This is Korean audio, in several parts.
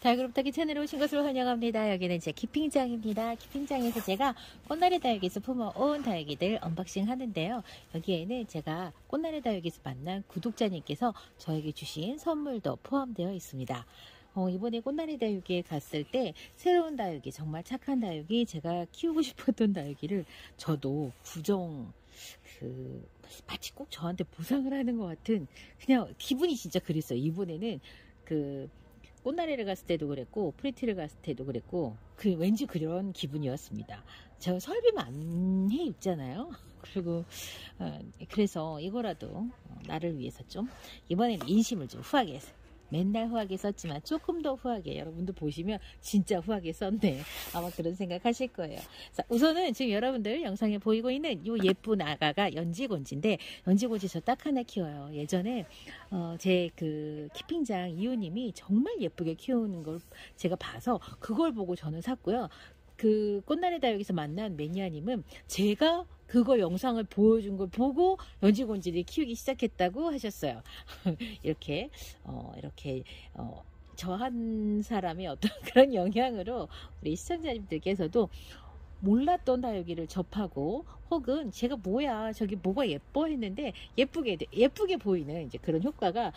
달그룹타기 채널에 오신 것을 환영합니다. 여기는 제 keeping장입니다. keeping장에서 제가 꽃나래 다육에서 품어온 다육이들 unboxing 하는데요. 여기에는 제가 꽃나래 다육에서 만난 구독자님께서 저에게 주신 선물도 포함되어 있습니다. 어, 이번에 꽃나래 다육이에 갔을 때 새로운 다육이 정말 착한 다육이 제가 키우고 싶었던 다육이를 저도 부정 그 마치 꼭 저한테 보상을 하는 것 같은 그냥 기분이 진짜 그랬어요. 이번에는 그 꽃나래를 갔을 때도 그랬고 프리티를 갔을 때도 그랬고 그 왠지 그런 기분이었습니다. 저 설비 많이 입잖아요. 그리고 어, 그래서 이거라도 어, 나를 위해서 좀 이번엔 인심을 좀 후하게 해서 맨날 후하게 썼지만 조금 더 후하게 여러분도 보시면 진짜 후하게 썼네. 아마 그런 생각 하실 거예요. 자, 우선은 지금 여러분들 영상에 보이고 있는 이 예쁜 아가가 연지곤지인데 연지곤지 저 딱 하나 키워요. 예전에 어, 제 그 키핑장 이호님이 정말 예쁘게 키우는 걸 제가 봐서 그걸 보고 저는 샀고요. 그 꽃나리 다육에서 만난 매니아님은 제가 그거 영상을 보여준 걸 보고 연지곤지를 키우기 시작했다고 하셨어요. 이렇게 어 이렇게 어 저 한 사람의 어떤 그런 영향으로 우리 시청자님들께서도 몰랐던 다육이를 접하고 혹은 제가 뭐야 저기 뭐가 예뻐 했는데 예쁘게 예쁘게 보이는 이제 그런 효과가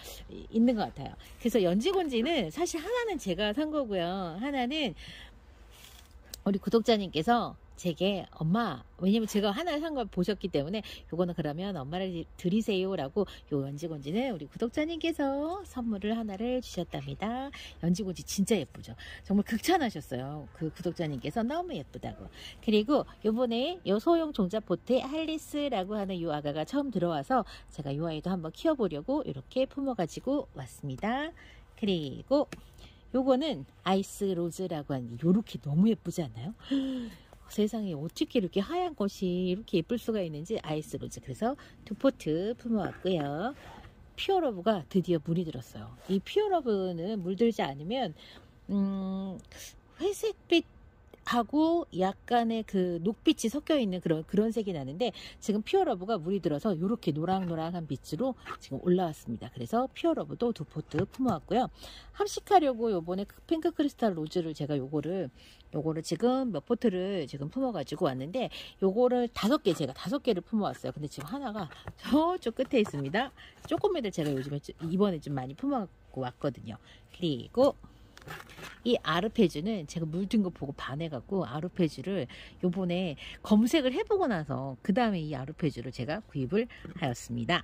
있는 것 같아요. 그래서 연지곤지는 사실 하나는 제가 산 거고요. 하나는 우리 구독자님께서 제게 엄마 왜냐면 제가 하나 산 걸 보셨기 때문에 요거는 그러면 엄마를 드리세요라고 요 연지곤지는 우리 구독자님께서 선물을 하나를 주셨답니다. 연지곤지 진짜 예쁘죠. 정말 극찬하셨어요. 그 구독자님께서 너무 예쁘다고. 그리고 요번에 요 소형 종자포트에 할리스라고 하는 요 아가가 처음 들어와서 제가 요 아이도 한번 키워보려고 이렇게 품어가지고 왔습니다. 그리고 요거는 Ice Rose라고 하는 요렇게 너무 예쁘지 않나요? 세상에 어떻게 이렇게 하얀 것이 이렇게 예쁠 수가 있는지 Ice Rose 그래서 두 포트 품어왔고요. Pure Love가 드디어 물이 들었어요. 이 Pure Love는 물들지 않으면 음, 회색빛 하고 약간의 그 녹빛이 섞여 있는 그런 그런 색이 나는데 지금 Pure Love가 물이 들어서 이렇게 노랑노랑한 빛으로 지금 올라왔습니다. 그래서 Pure Love도 두 포트 품어왔고요. 합식하려고 요번에 Pink Crystal Rose를 제가 요거를 요거를 지금 몇 포트를 지금 품어가지고 왔는데 요거를 다섯 개 제가 다섯 개를 품어왔어요. 근데 지금 하나가 저쪽 끝에 있습니다. 조금매들 제가 요즘에 이번에 좀 많이 품어갖고 왔거든요. 그리고 이 아르페주는 제가 물든 거 보고 반해갖고 아르페주를 요번에 검색을 해보고 나서 그 다음에 이 아르페주를 제가 구입을 하였습니다.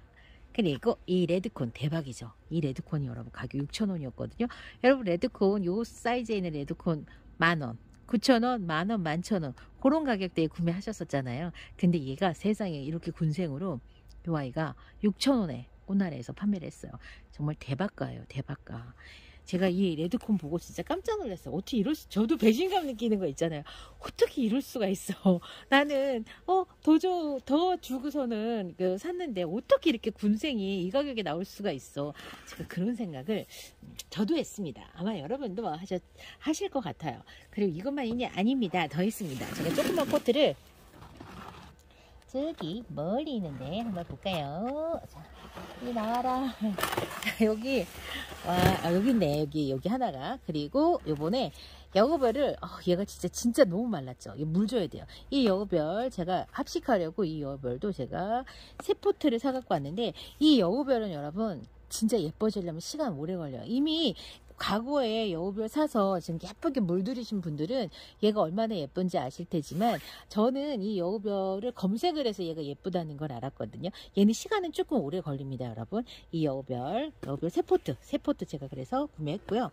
그리고 이 레드콘 대박이죠. 이 레드콘이 여러분 가격 6,000원이었거든요. 여러분 레드콘 요 사이즈에 있는 레드콘 만원 9,000원, 만원, 만천원 그런 가격대에 구매하셨었잖아요. 근데 얘가 세상에 이렇게 군생으로 요 아이가 6,000원에 꽃나라에서 판매를 했어요. 정말 대박가예요. 대박가. 제가 이 레드콘 보고 진짜 깜짝 놀랐어요. 어떻게 이럴 수, 저도 배신감 느끼는 거 있잖아요. 어떻게 이럴 수가 있어. 나는, 어, 더 줘, 더 주고서는 그 샀는데 어떻게 이렇게 군생이 이 가격에 나올 수가 있어. 제가 그런 생각을 저도 했습니다. 아마 여러분도 하셨, 하실 것 같아요. 그리고 이것만이 아닙니다. 더 있습니다. 제가 조그만 포트를 저기 멀리 있는데 한번 볼까요? 자, 여기 나와라. 자, 여기 와 아, 여기 있네 여기 여기 하나가 그리고 요번에 여우별을 어, 얘가 진짜 진짜 너무 말랐죠. 물 줘야 돼요. 이 여우별 제가 합식하려고 이 여우별도 제가 세 포트를 사갖고 왔는데 이 여우별은 여러분 진짜 예뻐지려면 시간 오래 걸려요. 이미 과거에 여우별 사서 지금 예쁘게 물들이신 분들은 얘가 얼마나 예쁜지 아실 테지만 저는 이 여우별을 검색을 해서 얘가 예쁘다는 걸 알았거든요. 얘는 시간은 조금 오래 걸립니다, 여러분. 이 여우별, 여우별 세포트, 세포트 제가 그래서 구매했고요.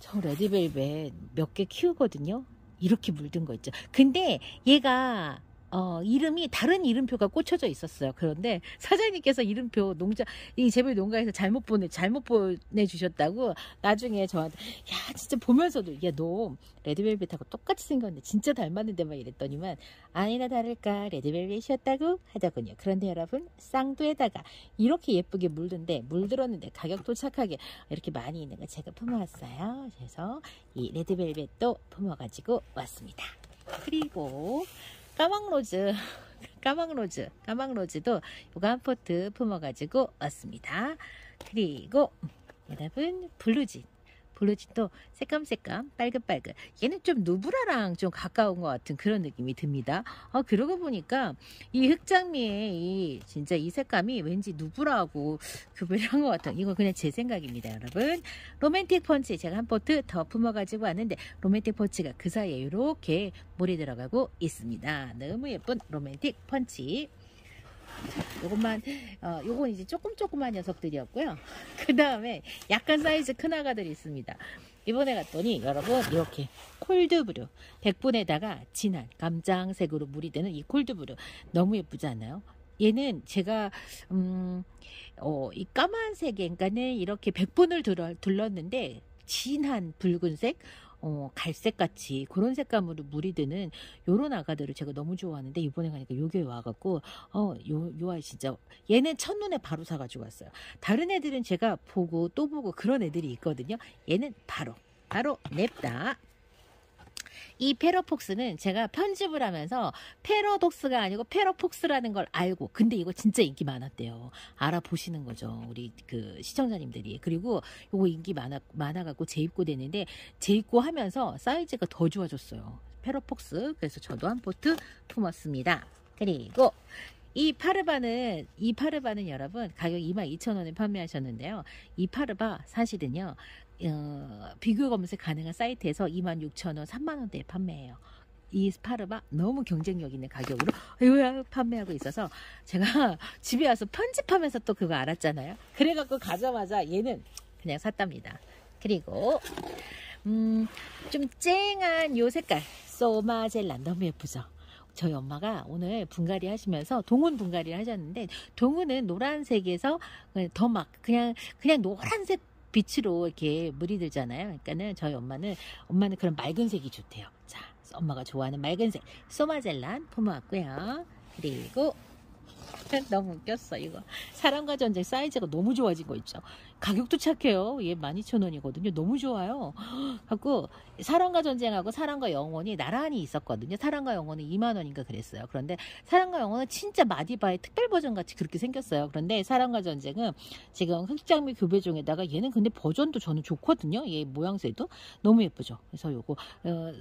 저 레드벨벳 몇 개 키우거든요. 이렇게 물든 거 있죠. 근데 얘가 어, 이름이 다른 이름표가 꽂혀져 있었어요. 그런데 사장님께서 이름표 농자 이 재배 농가에서 잘못 보내 잘못 보내 주셨다고 나중에 저한테 야 진짜 보면서도 야 너 레드벨벳하고 똑같이 생겼는데 진짜 닮았는데 막 이랬더니만 아니나 다를까 레드벨벳이었다고 하더군요. 그런데 여러분 쌍두에다가 이렇게 예쁘게 물든데 물들었는데 가격도 착하게 이렇게 많이 있는 거 제가 품어왔어요. 그래서 이 레드벨벳도 품어가지고 왔습니다. 그리고 까망로즈. 까망로즈. 까망로즈도 요거 한 포트 품어가지고 왔습니다. 그리고 여러분 Blue Jean Blue Jean도 새깜새깜 빨긋빨긋 얘는 좀 누브라랑 좀 가까운 것 같은 그런 느낌이 듭니다. 아 그러고 보니까 이 흑장미의 이 진짜 이 색감이 왠지 누브라하고 구별을 한것 같아요. 이거 그냥 제 생각입니다 여러분. Romantic Punch 제가 한 포트 더 품어가지고 왔는데 Romantic Punch가 그 사이에 이렇게 물이 들어가고 있습니다. 너무 예쁜 Romantic Punch. 요것만 어 요건 이제 조금 조그만 녀석들이었고요. 그 다음에 약간 사이즈 큰 아가들이 있습니다. 이번에 갔더니 여러분 이렇게 콜드브루 100분에다가 진한 감장색으로 물이 되는 이 콜드브루 너무 예쁘지 않나요? 얘는 제가 음, 어, 이 까만색에 그러니까는 이렇게 100분을 둘렀는데 진한 붉은색 어, 갈색같이 그런 색감으로 물이 드는 요런 아가들을 제가 너무 좋아하는데 이번에 가니까 요게 와갖고 어, 요, 요 아이 진짜 얘는 첫눈에 바로 사가지고 왔어요. 다른 애들은 제가 보고 또 보고 그런 애들이 있거든요. 얘는 바로 바로 냅다 이 페로폭스는 제가 편집을 하면서 페로독스가 아니고 페로폭스라는 걸 알고 근데 이거 진짜 인기 많았대요. 알아보시는 거죠. 우리 그 시청자님들이. 그리고 이거 인기 많아 많아 갖고 재입고 됐는데 재입고 하면서 사이즈가 더 좋아졌어요. 페로폭스. 그래서 저도 한 포트 품었습니다. 그리고 이 파르바는 이 파르바는 여러분 가격 22,000원에 판매하셨는데요. 이 파르바 사실은요. 어, 비교 검색 가능한 사이트에서 26,000원, 3만원대에 판매해요. 이 스파르바 너무 경쟁력 있는 가격으로 판매하고 있어서 제가 집에 와서 편집하면서 또 그거 알았잖아요. 그래갖고 가자마자 얘는 그냥 샀답니다. 그리고 음, 좀 쨍한 요 색깔 소마젤란 너무 예쁘죠. 저희 엄마가 오늘 분갈이 하시면서 동은 분갈이를 하셨는데 동은은 노란색에서 더 막 그냥 그냥 노란색 빛으로 이렇게 물이 들잖아요. 그러니까는 저희 엄마는 엄마는 그런 맑은 색이 좋대요. 자, 엄마가 좋아하는 맑은 색 소마젤란 품어왔고요. 그리고 너무 웃겼어 이거 사랑과 전쟁 사이즈가 너무 좋아진 거 있죠 가격도 착해요. 얘 12,000원이거든요. 너무 좋아요. 갖고 사랑과 전쟁하고 사랑과 영원이 나란히 있었거든요. 사랑과 영원은 2만 원인가 그랬어요. 그런데 사랑과 영원은 진짜 마디바의 특별 버전 같이 그렇게 생겼어요. 그런데 사랑과 전쟁은 지금 흑장미 교배종에다가 얘는 근데 버전도 저는 좋거든요. 얘 모양새도 너무 예쁘죠. 그래서 요거 어,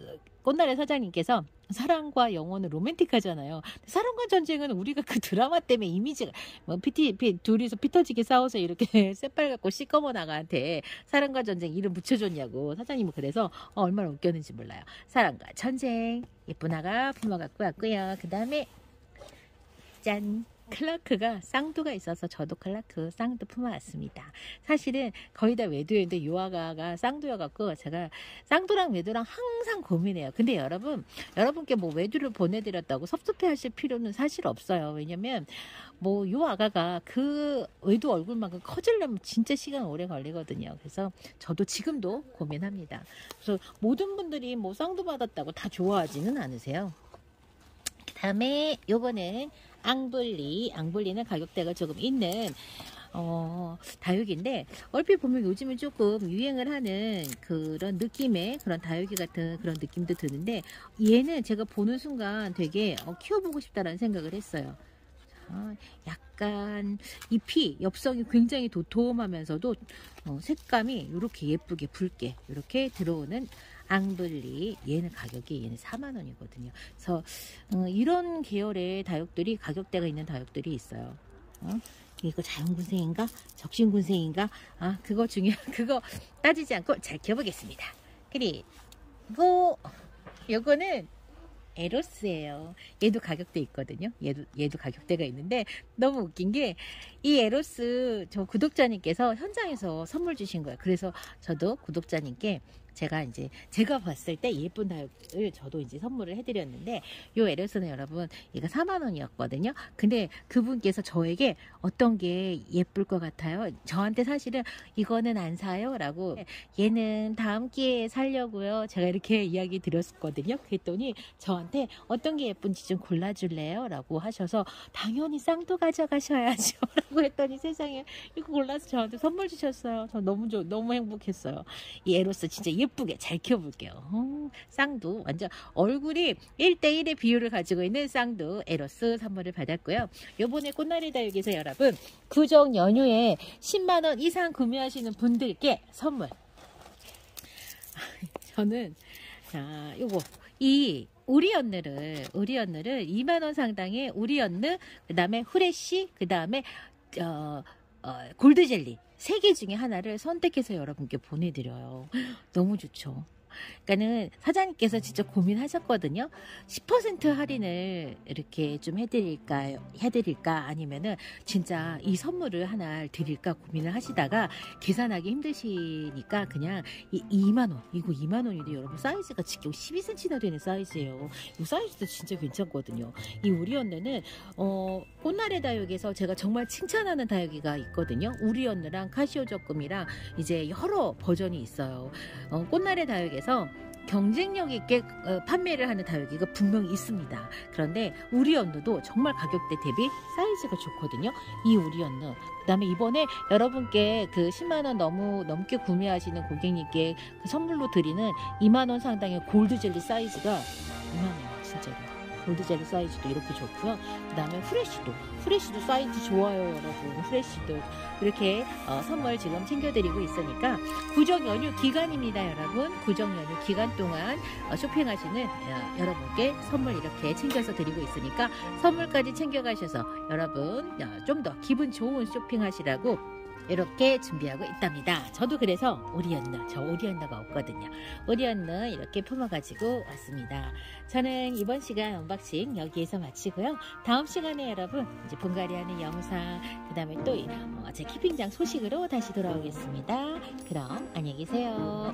꽃날의 사장님께서 사랑과 영혼은 로맨틱하잖아요. 사랑과 전쟁은 우리가 그 드라마 때문에 이미지가 뭐 피티 피, 둘이서 피터지게 싸워서 이렇게 새빨갛고 시꺼먼 아가한테 사랑과 전쟁 이름 붙여줬냐고 사장님은 그래서 어, 얼마나 웃겼는지 몰라요. 사랑과 전쟁 예쁜 아가 품어 갖고 왔고요. 그 다음에 짠 클라크가 쌍두가 있어서 저도 클라크 쌍두 품어왔습니다. 사실은 거의 다 외두였는데 요아가가 쌍두여갖고 제가 쌍두랑 외두랑 항상 고민해요. 근데 여러분 여러분께 뭐 외두를 보내드렸다고 섭섭해하실 필요는 사실 없어요. 왜냐면 뭐 요아가가 그 외두 얼굴만큼 커지려면 진짜 시간 오래 걸리거든요. 그래서 저도 지금도 고민합니다. 그래서 모든 분들이 뭐 쌍두 받았다고 다 좋아하지는 않으세요. 그 다음에 요거는 앙블리, 앙블리는 가격대가 조금 있는 어, 다육인데 얼핏 보면 요즘은 조금 유행을 하는 그런 느낌의 그런 다육이 같은 그런 느낌도 드는데 얘는 제가 보는 순간 되게 어, 키워보고 싶다라는 생각을 했어요. 자, 약간 잎이 엽성이 굉장히 도톰하면서도 어, 색감이 이렇게 예쁘게 붉게 이렇게 들어오는 앙블리 얘는 가격이 얘는 4만 원이거든요. 그래서 어, 이런 계열의 다육들이 가격대가 있는 다육들이 있어요. 어? 이거 자연군생인가 적신군생인가 아 그거 중요 그거 따지지 않고 잘 키워보겠습니다. 그리고 요거는 에로스예요. 얘도 가격대 있거든요. 얘도 얘도 가격대가 있는데 너무 웃긴 게 이 에로스 저 구독자님께서 현장에서 선물 주신 거예요. 그래서 저도 구독자님께 제가 이제 제가 봤을 때 예쁜 다육을 저도 이제 선물을 해드렸는데 요 에르스는 여러분 이거 4만 원이었거든요. 근데 그분께서 저에게 어떤 게 예쁠 것 같아요. 저한테 사실은 이거는 안 사요 라고 얘는 다음 기회에 살려고요. 제가 이렇게 이야기 드렸었거든요. 그랬더니 저한테 어떤 게 예쁜지 좀 골라줄래요?라고 하셔서 당연히 쌍도 가져가셔야죠 라고 했더니 세상에 이거 골라서 저한테 선물 주셨어요. 저 너무 좋 너무 행복했어요. 이 에로스 진짜 예쁘게 잘 키워볼게요. 어, 쌍두 완전 얼굴이 1대1의 비율을 가지고 있는 쌍두 에로스 선물을 받았고요. 요번에 꽃나리 다육에서 여러분 구정 연휴에 10만원 이상 구매하시는 분들께 선물 저는 자 요거 이 우리언느를 우리언느를 2만 원 상당의 우리언느 그다음에 후레쉬 그 다음에 어, 어, 골드젤리 세개 중에 하나를 선택해서 여러분께 보내드려요. 너무 좋죠. 그러니까는 사장님께서 진짜 고민하셨거든요. 10% 할인을 이렇게 좀 해드릴까, 해드릴까, 아니면은 진짜 이 선물을 하나 드릴까 고민을 하시다가 계산하기 힘드시니까 그냥 이 2만원, 이거 2만원인데 여러분 사이즈가 지금 12cm나 되는 사이즈예요. 이 사이즈도 진짜 괜찮거든요. 이 우리 언니는, 어, 꽃날의 다육에서 제가 정말 칭찬하는 다육이가 있거든요. 우리 언니랑 카시오 적금이랑 이제 여러 버전이 있어요. 어, 꽃나래 다육에서 경쟁력 있게 어, 판매를 하는 다육이가 분명히 있습니다. 그런데 우리 언느도 정말 가격대 대비 사이즈가 좋거든요. 이 우리 언느. 그다음에 이번에 여러분께 그 10만 원 너무 넘게 구매하시는 고객님께 그 선물로 드리는 2만 원 상당의 Gold Jelly 사이즈가 이만해요, 진짜로. Gold Jelly 사이즈도 이렇게 좋고요. 그 다음에 Fresh도 Fresh도 사이즈 좋아요, 여러분. Fresh도 이렇게 어, 선물 지금 챙겨드리고 있으니까 구정 연휴 기간입니다, 여러분. 구정 연휴 기간 동안 어, 쇼핑하시는 어, 여러분께 선물 이렇게 챙겨서 드리고 있으니까 선물까지 챙겨가셔서 여러분 어, 좀더 기분 좋은 쇼핑하시라고 이렇게 준비하고 있답니다. 저도 그래서 오리언너, 저 오리언너가 없거든요. 오리언너 이렇게 품어가지고 왔습니다. 저는 이번 시간 unboxing 여기에서 마치고요. 다음 시간에 여러분 이제 분갈이 하는 영상, 그 다음에 또 제 키핑장 소식으로 다시 돌아오겠습니다. 그럼 안녕히 계세요.